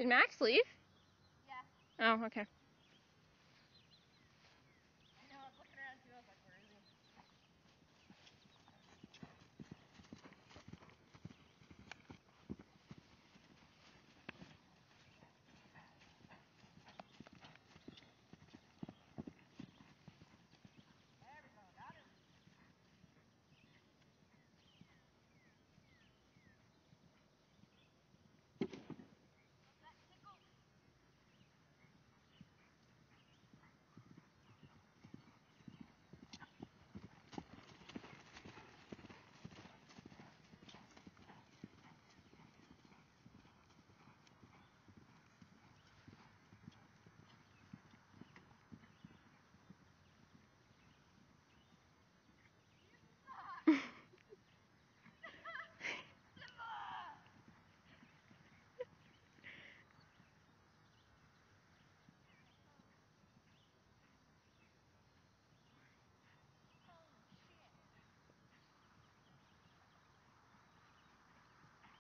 Did Max leave? Yeah. Oh, okay.